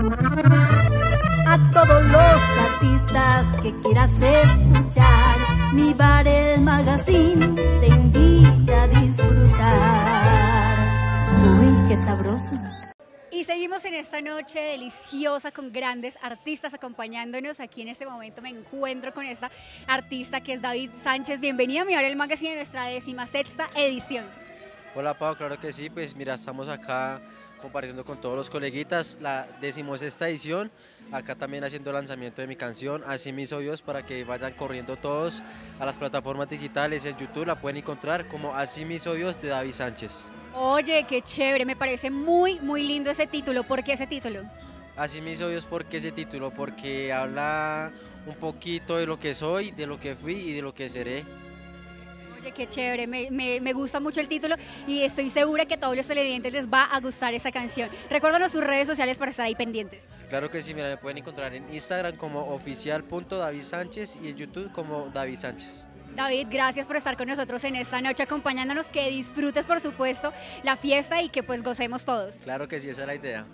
A todos los artistas que quieras escuchar, mi bar el magazine te invita a disfrutar. Uy, qué sabroso. Y seguimos en esta noche deliciosa con grandes artistas acompañándonos. Aquí en este momento me encuentro con esta artista que es David Sánchez. Bienvenida a mi el Magazine en nuestra décima sexta edición. Hola Pau, claro que sí, pues mira, estamos acá compartiendo con todos los coleguitas la decimosexta edición, acá también haciendo lanzamiento de mi canción, así mis odios para que vayan corriendo todos a las plataformas digitales, en YouTube la pueden encontrar como Así mis odios de David Sánchez. Oye, qué chévere, me parece muy, muy lindo ese título. ¿Por qué ese título? Así mis odios, ¿por qué ese título? Porque habla un poquito de lo que soy, de lo que fui y de lo que seré. Oye, qué chévere, me, me, gusta mucho el título y estoy segura que a todos los televidentes les va a gustar esa canción. Recuérdanos sus redes sociales para estar ahí pendientes. Claro que sí, mira, me pueden encontrar en Instagram como oficial.davidsánchez y en YouTube como David Sánchez. David, gracias por estar con nosotros en esta noche acompañándonos, que disfrutes por supuesto la fiesta y que pues gocemos todos. Claro que sí, esa es la idea.